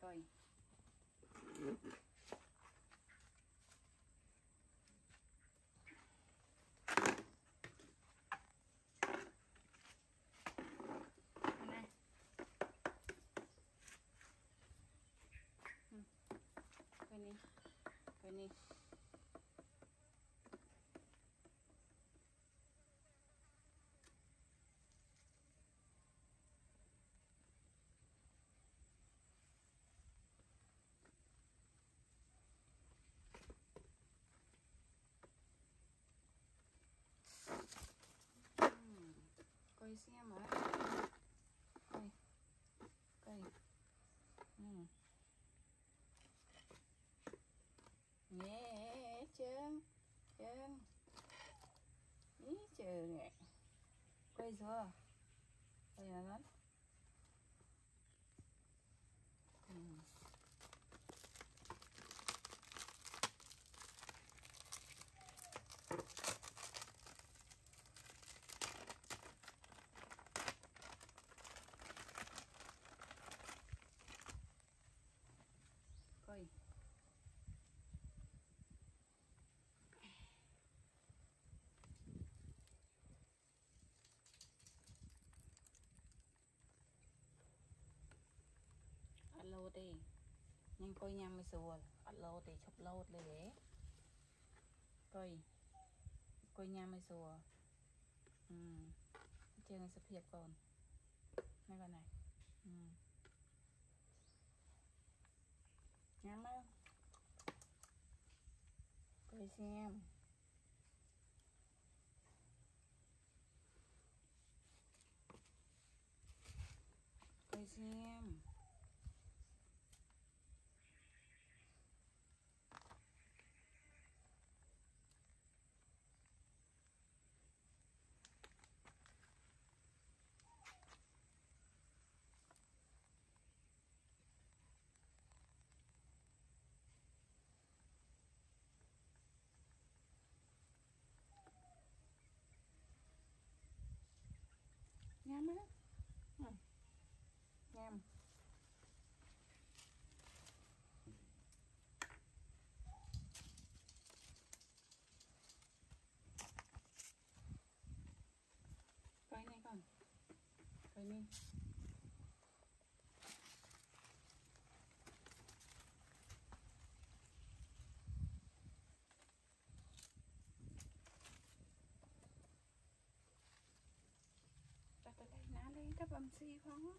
coi. Mai Ừ. coi nè coi nè Ừm, coi xem mà cây cây. Ừ. nhé chân chân ý chờ nè quay rồi à? quay rồi lắm ừ. coi ទេញ៉ាំគុយញ៉ាំមិនស្រួលអត់លោតទេឈប់លោតលេគុយគុយញ៉ាំមិនស្រួលអឺជាងសុភាពកូននេះកូនណាញ៉ាំមកគុយស្ញាំ mình. Đặt ở đây ná lên đắp âm si không